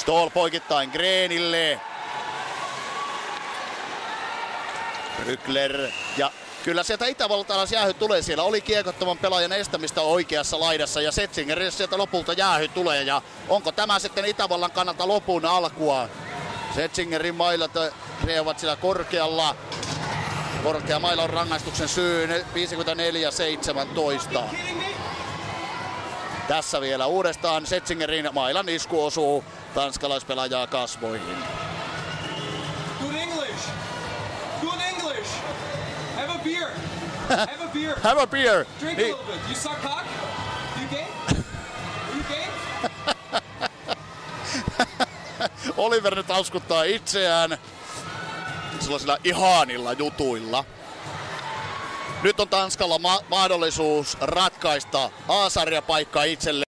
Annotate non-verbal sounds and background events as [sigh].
Stoll poikittain Greenille. Rykler ja Kyllä sieltä itävaltalaisjäähy tulee siellä. Oli kiekottoman pelaajan estämistä oikeassa laidassa ja Setzinger sieltä lopulta jäähy tulee. Ja onko tämä sitten Itävallan kannalta lopun alkua? Setzingerin mailat rievat siellä korkealla. Korkea maila on rangaistuksen syy 54-17. Tässä vielä uudestaan Setzingerin mailan isku osuu tanskalaispelaajaa kasvoihin. Good English. Good English. Have a beer. Have a beer. [laughs] Have a beer! Drink Niin, a little bit. You suck cock? You gay? You gay? [laughs] Oliver nyt hauskuttaa itseään sellaisilla ihanilla jutuilla. Nyt on Tanskalla ma- mahdollisuus ratkaista A-sarjapaikka itselleen.